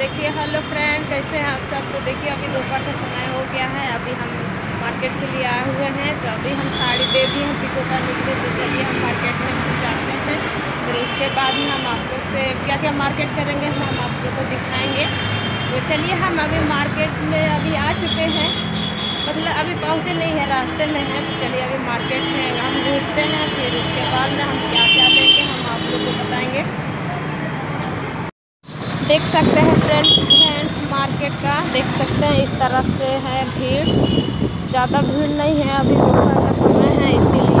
देखिए hello friend कैसे हैं आप सब? तो देखिए, अभी दोपहर का समय हो गया है। अभी हम मार्केट के लिए आए हुए हैं। तो अभी हम साड़ी दे दिए हैं पिको का निकले तो चलिए हम मार्केट में हम जाते हैं। फिर उसके बाद में हम आपको से क्या क्या मार्केट करेंगे, हम आप लोग को दिखाएँगे। तो चलिए, हम अभी मार्केट में अभी आ चुके हैं। मतलब अभी पहुँचे नहीं है, रास्ते में हैं। तो चलिए, अभी मार्केट में हम घूमते हैं। फिर उसके बाद में हम क्या क्या लेंगे हम आप लोग को बताएँगे। देख सकते हैं फ्रेंड्स फ्रेंड्स मार्केट का। देख सकते हैं इस तरह से है भीड़। ज़्यादा भीड़ नहीं है अभी दोपहर का समय है, इसीलिए।